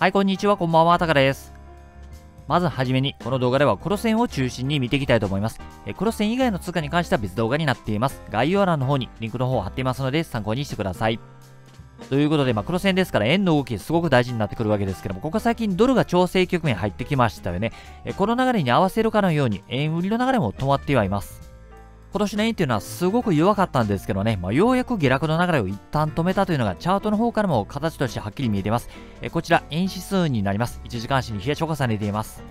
はい、こんにちは、こんばんは、タカです。まずはじめに、この動画では黒線を中心に見ていきたいと思います。え黒線以外の通貨に関しては別動画になっています。概要欄の方にリンクの方を貼っていますので参考にしてください。ということで、まあ、黒線ですから円の動きすごく大事になってくるわけですけども、ここ最近ドルが調整局面入ってきましたよね。えこの流れに合わせるかのように円売りの流れも止まってはいます。今年の円っていうのはすごく弱かったんですけどね、まあ、ようやく下落の流れを一旦止めたというのがチャートの方からも形としてはっきり見えています。えこちら、円指数になります。1時間足に冷やしを重ねています。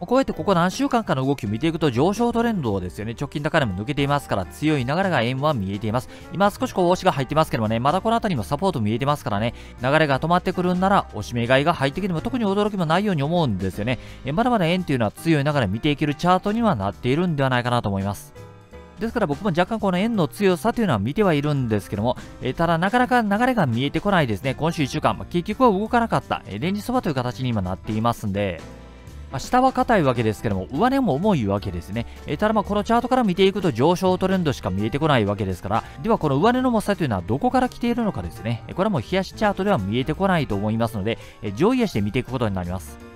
こうやってここ何週間かの動きを見ていくと上昇トレンドですよね。直近高値も抜けていますから強い流れが円は見えています。今少しこう押しが入ってますけどもね、まだこの辺りもサポート見えてますからね、流れが止まってくるんなら押し目買いが入ってきても特に驚きもないように思うんですよね。まだまだ円っていうのは強い流れ見ていけるチャートにはなっているんではないかなと思います。ですから僕も若干この円の強さというのは見てはいるんですけども、えー、ただなかなか流れが見えてこないですね。今週1週間、まあ、結局は動かなかった、えー、レンジそばという形に今なっていますんで、まあ、下は硬いわけですけども、上値も重いわけですね。えー、ただまあこのチャートから見ていくと上昇トレンドしか見えてこないわけですから、ではこの上値の重さというのはどこから来ているのかですね。これはもう冷やしチャートでは見えてこないと思いますので、え上位足で見ていくことになります。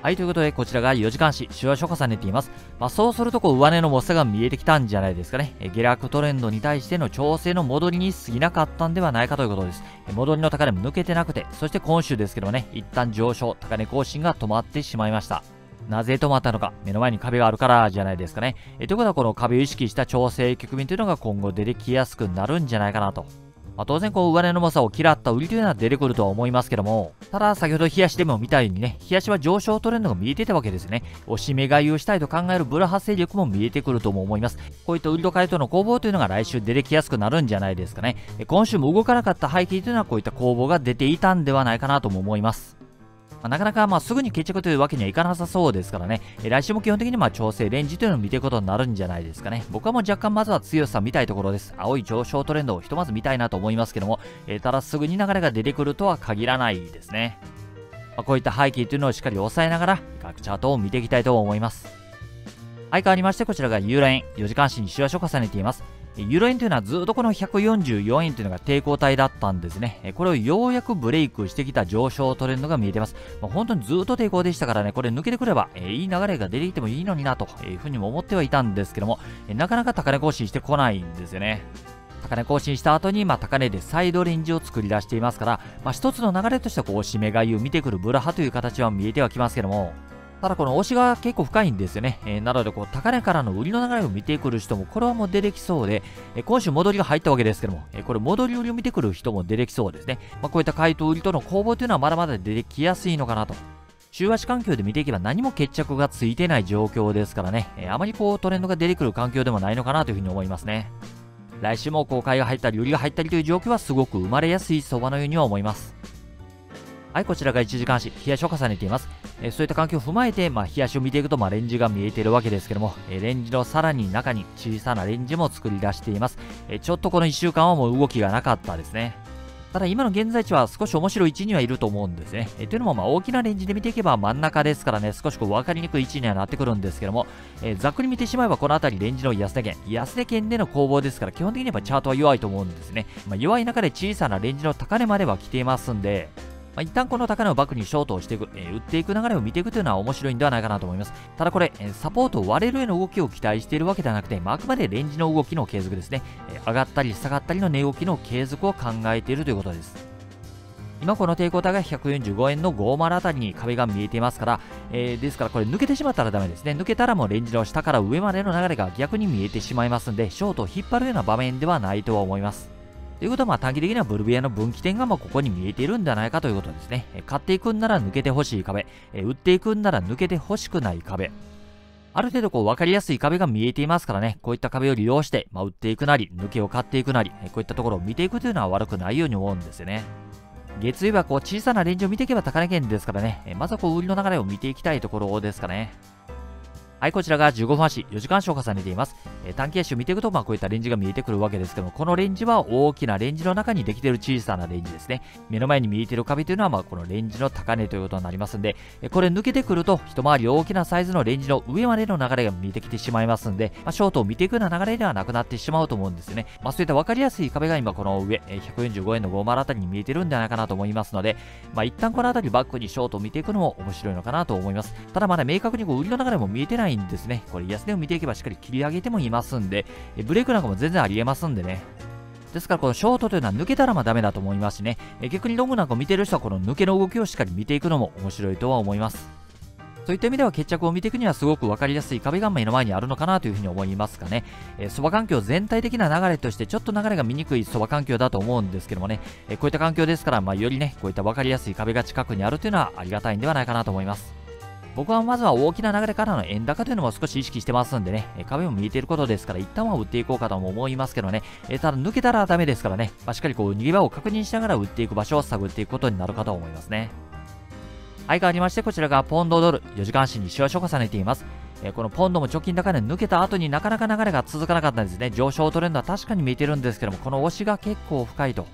はい、ということで、こちらが4時間足、週足を重ねています。まあ、そうすると、こう、上値の重さが見えてきたんじゃないですかね。え下落トレンドに対しての調整の戻りに過ぎなかったんではないかということです。え戻りの高値も抜けてなくて、そして今週ですけどね、一旦上昇、高値更新が止まってしまいました。なぜ止まったのか、目の前に壁があるからじゃないですかね。えということは、この壁を意識した調整局面というのが今後出てきやすくなるんじゃないかなとまあ、当然こう上値の重さを嫌った売りというのは出てくるとは思いますけども、ただ先ほど冷やしでも見たようにね、冷やしは上昇トレンドが見えてたわけですね。押し目買いをしたいと考えるブラ発生力も見えてくるとも思います。こういった売りと買いとの攻防というのが来週出てきやすくなるんじゃないですかね。今週も動かなかった背景というのはこういった攻防が出ていたんではないかなとも思います。まあ、なかなかまあすぐに決着というわけにはいかなさそうですからね、え来週も基本的にまあ調整レンジというのを見ていくことになるんじゃないですかね。僕はもう若干まずは強さ見たいところです。青い上昇トレンドをひとまず見たいなと思いますけども、えただすぐに流れが出てくるとは限らないですね。まあ、こういった背景というのをしっかり押さえながら、各チャートを見ていきたいと思います。はい、変わりましてこちらがユーロ円、4時間足に週足を重ねています。ユーロ円というのはずっとこの144円というのが抵抗体だったんですね。これをようやくブレイクしてきた上昇トレンドが見えてます。まあ、本当にずっと抵抗でしたからね、これ抜けてくれば、え、いい流れが出てきてもいいのになというふうにも思ってはいたんですけども、えなかなか高値更新してこないんですよね。高値更新した後に、まあ、高値でサイドレンジを作り出していますから、まあ、一つの流れとしてはこう、締め買いを見てくるブラハという形は見えてはきますけども、ただこの押しが結構深いんですよね。えー、なのでこう高値からの売りの流れを見てくる人もこれはもう出てきそうで、えー、今週戻りが入ったわけですけども、えー、これ戻り売りを見てくる人も出てきそうですね。まあ、こういった回答売りとの攻防というのはまだまだ出てきやすいのかなと。週足環境で見ていけば何も決着がついてない状況ですからね、えあまりこうトレンドが出てくる環境でもないのかなというふうに思いますね。来週も公開が入ったり売りが入ったりという状況はすごく生まれやすい相場のようには思います。はい、こちらが1時間足、冷やしを重ねています。えー、そういった環境を踏まえて、まあ、冷やしを見ていくと、まあ、レンジが見えているわけですけども、えー、レンジのさらに中に小さなレンジも作り出しています。え、ちょっとこの1週間はもう動きがなかったですね。ただ今の現在地は少し面白い位置にはいると思うんですね。えというのもまあ大きなレンジで見ていけば真ん中ですからね、少しこう分かりにくい位置にはなってくるんですけども、え、ざっくり見てしまえばこの辺りレンジの安値圏、安値圏での攻防ですから基本的にやっぱチャートは弱いと思うんですね。まあ、弱い中で小さなレンジの高値までは来ていますんで、まあ、一旦この高値をバックにショートをしていく、えー、売っていく流れを見ていくというのは面白いんではないかなと思います。ただこれ、え、サポート割れるへの動きを期待しているわけではなくて、まあ、あくまでレンジの動きの継続ですね。え、上がったり下がったりの値動きの継続を考えているということです。今この抵抗体が145円の50あたりに壁が見えていますから、えー、ですからこれ抜けてしまったらダメですね。抜けたらもうレンジの下から上までの流れが逆に見えてしまいますんで、ショートを引っ張るような場面ではないとは思います。ということは、まあ短期的にはブルビアの分岐点がまあここに見えているんではないかということですね。買っていくんなら抜けてほしい壁、売っていくんなら抜けてほしくない壁。ある程度こう分かりやすい壁が見えていますからね、こういった壁を利用して、まあ、売っていくなり、抜けを買っていくなり、こういったところを見ていくというのは悪くないように思うんですよね。月曜日はこう小さなレンジを見ていけば高値圏ですからね、まずはこう売りの流れを見ていきたいところですかね。はい、こちらが15分足、4時間足を重ねています。えー、短期足を見ていくと、まあ、こういったレンジが見えてくるわけですけども、このレンジは大きなレンジの中にできている小さなレンジですね。目の前に見えている壁というのは、まあ、このレンジの高値ということになりますんで、えこれ抜けてくると、一回り大きなサイズのレンジの上までの流れが見えてきてしまいますんで、まあ、ショートを見ていくような流れではなくなってしまうと思うんですよね。まあ、そういった分かりやすい壁が今、この上、え145円の50あたりに見えてるんじゃないかなと思いますので、まあ、一旦このあたりバックにショートを見ていくのも面白いのかなと思います。ただまだ明確にこう売りの流れも見えてないないんですね。これ安値を見ていけばしっかり切り上げてもいますんで、えブレイクなんかも全然ありえますんでね。ですからこのショートというのは抜けたらまあダメだと思いますしね、え逆にロングなんかを見てる人はこの抜けの動きをしっかり見ていくのも面白いとは思います。そういった意味では決着を見ていくにはすごく分かりやすい壁が目の前にあるのかなというふうに思いますかね。えー、環境全体的な流れとしてちょっと流れが見にくいそば環境だと思うんですけどもね、え、こういった環境ですから、まあ、よりね、こういった分かりやすい壁が近くにあるというのはありがたいんではないかなと思います。僕はまずは大きな流れからの円高というのも少し意識してますんでね、壁も見えていることですから、一旦は売っていこうかとも思いますけどね、えただ抜けたらダメですからね、まあ、しっかりこう逃げ場を確認しながら売っていく場所を探っていくことになるかと思いますね。はい、変わりまして、こちらがポンドドル、4時間足に週足を重ねています。えこのポンドも貯金高値抜けた後になかなか流れが続かなかったんですね。上昇トレンドは確かに見えてるんですけども、この押しが結構深いと。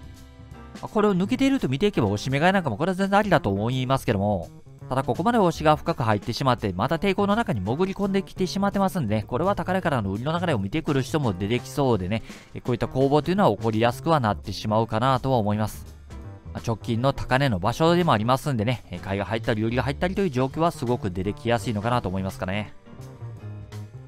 これを抜けていると見ていけば押し目買いなんかもこれは全然ありだと思いますけども、ただここまで押しが深く入ってしまって、また抵抗の中に潜り込んできてしまってますんで、ね、これは高値からの売りの流れを見てくる人も出てきそうでね、こういった攻防というのは起こりやすくはなってしまうかなとは思います。直近の高値の場所でもありますんでね、買いが入ったり売りが入ったりという状況はすごく出てきやすいのかなと思いますかね。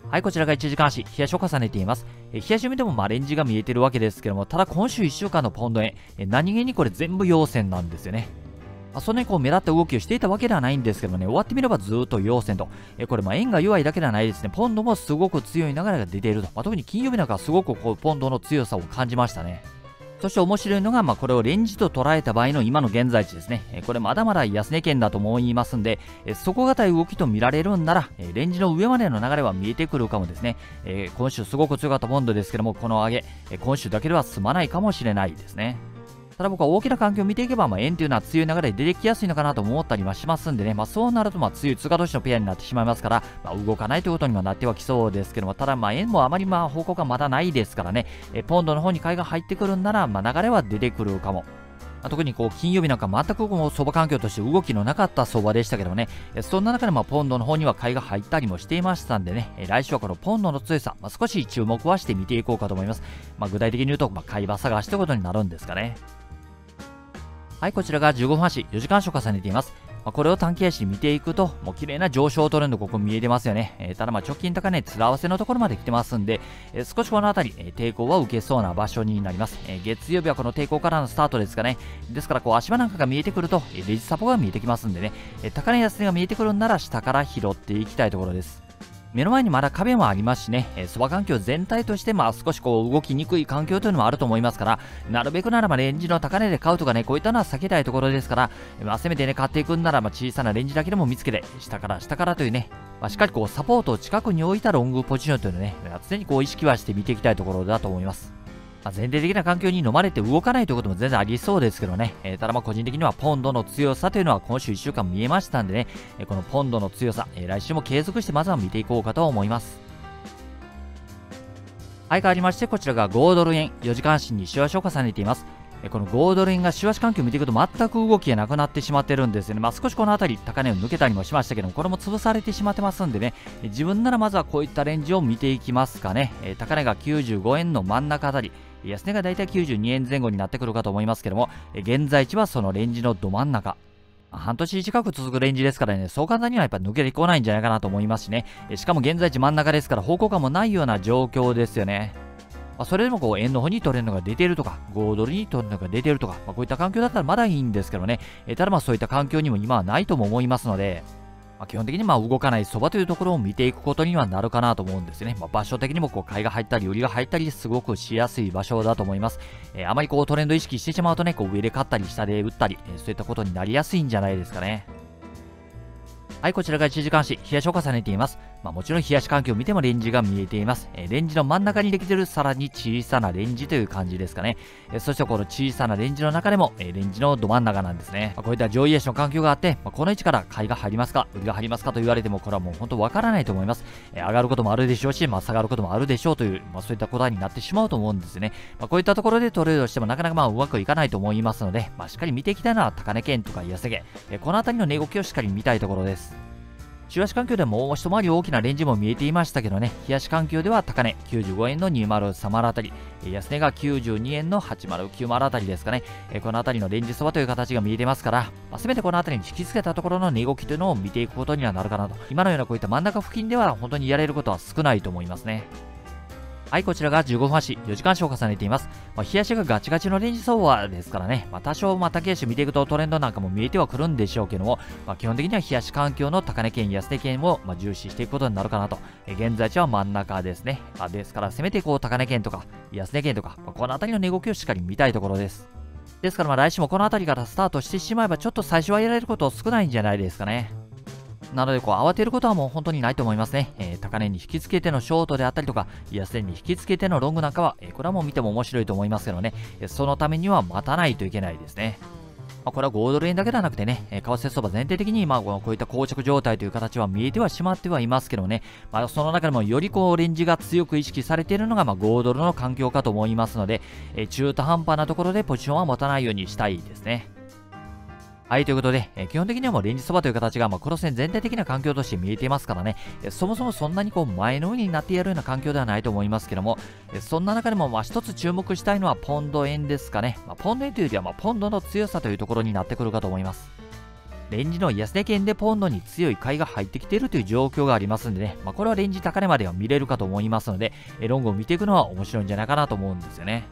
はい、こちらが1時間足、冷やしを重ねています。冷やしを見てもまレンジが見えてるわけですけども、ただ今週1週間のポンド円、何気にこれ全部陽線なんですよね。まあ、そんなにこう目立った動きをしていたわけではないんですけどね、終わってみればずっと陽線と、えこれま円が弱いだけではないですね、ポンドもすごく強い流れが出ていると、まあ、特に金曜日なんかはすごくこうポンドの強さを感じましたね。そして面白いのが、まあ、これをレンジと捉えた場合の今の現在地ですね。これまだまだ安値圏だと思いますんで、底堅い動きと見られるんなら、レンジの上までの流れは見えてくるかもですね。今週すごく強かったポンドですけども、この上げ、今週だけでは済まないかもしれないですね。ただ僕は大きな環境を見ていけば、まあ、円というのは強い流れで出てきやすいのかなと思ったりはしますんでね、まあ、そうなるとまあ強い通貨同士のペアになってしまいますから、まあ、動かないということにはなってはきそうですけども、ただまあ円もあまりまあ方向がまだないですからね、えポンドの方に買いが入ってくるんなら、まあ、流れは出てくるかも。特にこう金曜日なんか全くこう相場環境として動きのなかった相場でしたけどもね、そんな中でもポンドの方には買いが入ったりもしていましたんでね、来週はこのポンドの強さ、まあ、少し注目はして見ていこうかと思います。まあ、具体的に言うと、まあ、買い場探しということになるんですかね。はい、こちらが15分足、4時間足を重ねています。まあ、これを短期足見ていくと、もう綺麗な上昇トレンド、ここ見えてますよね。えー、ただまあ直近高値、つら合わせのところまで来てますんで、えー、少しこの辺り、えー、抵抗は受けそうな場所になります。え月曜日はこの抵抗からのスタートですかね。ですからこう足場なんかが見えてくると、えレジサポが見えてきますんでね、え高値安値が見えてくるんなら下から拾っていきたいところです。目の前にまだ壁もありますしね、そば環境全体としてまあ少しこう動きにくい環境というのもあると思いますから、なるべくならばレンジの高値で買うとかね、こういったのは避けたいところですから、まあ、せめてね、買っていくんならま小さなレンジだけでも見つけて、下から下からというね、まあ、しっかりこうサポートを近くに置いたロングポジションというのね、常にこう意識はして見ていきたいところだと思います。まあ、前提的な環境に飲まれて動かないということも全然ありそうですけどね、えー、ただまあ個人的にはポンドの強さというのは今週1週間見えましたんでね、え、このポンドの強さ、え、来週も継続してまずは見ていこうかと思います。はい、変わりまして、こちらが5ドル円、4時間足に週足を重ねています。この5ドル円が週足環境を見ていくと全く動きがなくなってしまってるんですよね。まあ、少しこの辺り高値を抜けたりもしましたけども、これも潰されてしまってますんでね、自分ならまずはこういったレンジを見ていきますかね。え高値が95円の真ん中あたり、安値がだいたい92円前後になってくるかと思いますけども、現在地はそのレンジのど真ん中、半年近く続くレンジですからね、そう簡単にはやっぱ抜けてこないんじゃないかなと思いますしね。しかも現在地真ん中ですから方向感もないような状況ですよね。まあ、それでもこう円の方に取れるのが出ているとか、5ドルに取るのが出てるとか、まあ、こういった環境だったらまだいいんですけどね。えただまあそういった環境にも今はないとも思いますので、まあ、基本的にまあ動かないそばというところを見ていくことにはなるかなと思うんですね。まあ、場所的にもこう買いが入ったり売りが入ったりすごくしやすい場所だと思います。えー、あまりこうトレンド意識してしまうとね、こう上で買ったり下で売ったり、えー、そういったことになりやすいんじゃないですかね。はい、こちらが1時間足、冷やしを重ねています。まあ、もちろん冷やし環境を見てもレンジが見えています。えー、レンジの真ん中にできてるさらに小さなレンジという感じですかね。えー、そしてこの小さなレンジの中でも、えレンジのど真ん中なんですね。まあ、こういった上位足の環境があって、まあ、この位置から買いが入りますか、売りが入りますかと言われても、これはもう本当わからないと思います。え上がることもあるでしょうし、まあ下がることもあるでしょうという、まあそういった答えになってしまうと思うんですね。まあこういったところでトレードしてもなかなかまあうまくいかないと思いますので、まあしっかり見ていきたいのは高値圏とか安値、えこの辺りの値動きをしっかり見たいところです。中足環境でも一回り大きなレンジも見えていましたけどね、冷やし環境では高値95円の2030あたり、安値が92円の8090あたりですかね、このあたりのレンジそばという形が見えてますから、まあ、全てこのあたりに引き付けたところの値動きというのを見ていくことにはなるかなと。今のようなこういった真ん中付近では本当にやれることは少ないと思いますね。はい、こちらが15分足、4時間足を重ねています。まあ、日足がガチガチのレンジ相場ですからね、まあ、多少、まあ、竹足見ていくとトレンドなんかも見えてはくるんでしょうけども、まあ、基本的には日足環境の高値圏、安値圏を、まあ、重視していくことになるかなと。え現在地は真ん中ですね。あですから、せめてこう、高値圏とか、安値圏とか、まあ、この辺りの値動きをしっかり見たいところです。ですから、まあ、来週もこの辺りからスタートしてしまえば、ちょっと最初はやられること少ないんじゃないですかね。なので、こう、慌てることはもう本当にないと思いますね。えー、高値に引き付けてのショートであったりとか、安値に引き付けてのロングなんかは、えー、これはもう見ても面白いと思いますけどね、そのためには待たないといけないですね。ま、これは5ドル円だけではなくてね、え為替相場全体的に、まあ、こういった膠着状態という形は見えてはしまってはいますけどね、まあ、その中でもよりこうレンジが強く意識されているのが、まあ、5ドルの環境かと思いますので、え中途半端なところでポジションは持たないようにしたいですね。はい、ということで、え基本的にはもうレンジそばという形が、まあ、この戦全体的な環境として見えていますからね、えそもそもそんなにこう前の上になってやるような環境ではないと思いますけども、えそんな中でもまあ一つ注目したいのはポンド円ですかね。まあ、ポンド円というよりはまあポンドの強さというところになってくるかと思います。レンジの安値圏でポンドに強い買いが入ってきているという状況がありますんでね、まあ、これはレンジ高値までは見れるかと思いますので、えロングを見ていくのは面白いんじゃないかなと思うんですよね。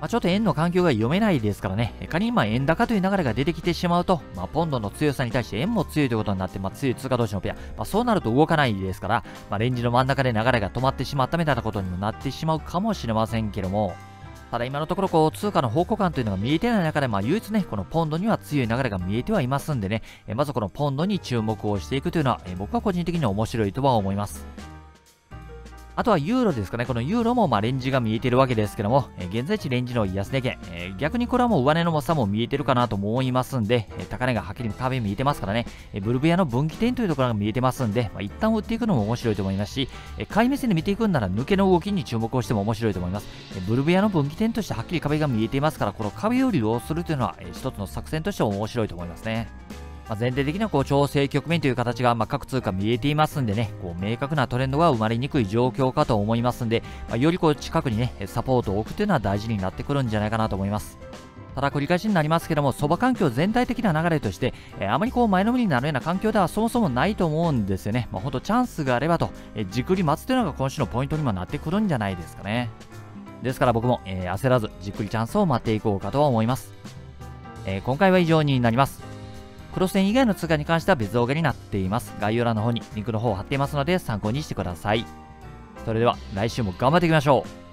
まあ、ちょっと円の環境が読めないですからね、仮に今円高という流れが出てきてしまうと、まあ、ポンドの強さに対して円も強いということになって、まあ、強い通貨同士のペア、まあ、そうなると動かないですから、ま、レンジの真ん中で流れが止まってしまったみたいなことにもなってしまうかもしれませんけども、ただ今のところこう通貨の方向感というのが見えてない中で、まあ唯一ね、このポンドには強い流れが見えてはいますんでね、えまずこのポンドに注目をしていくというのは、え僕は個人的に面白いとは思います。あとはユーロですかね。このユーロもまあレンジが見えてるわけですけども、え、現在地レンジの安値圏、え、逆にこれはもう上値の差も見えてるかなと思いますんで、え、高値がはっきり壁見えてますからね、えブルベアの分岐点というところが見えてますんで、まあ、一旦打っていくのも面白いと思いますし、え買い目線で見ていくんなら抜けの動きに注目をしても面白いと思います。えブルベアの分岐点としてはっきり壁が見えていますから、この壁を利用するというのは、え一つの作戦としては面白いと思いますね。まあ、全体的なこう調整局面という形がま各通貨見えていますんでね、こう明確なトレンドが生まれにくい状況かと思いますんで、まあ、よりこう近くにね、サポートを置くというのは大事になってくるんじゃないかなと思います。ただ繰り返しになりますけども、相場環境全体的な流れとして、えー、あまりこう前のめりになるような環境ではそもそもないと思うんですよね。まあ、ほんとチャンスがあればと、えー、じっくり待つというのが今週のポイントにもなってくるんじゃないですかね。ですから僕も、えー、焦らずじっくりチャンスを待っていこうかとは思います。え今回は以上になります。クロス線以外の通貨に関しては別動画になっています。概要欄の方にリンクの方を貼っていますので参考にしてください。それでは来週も頑張っていきましょう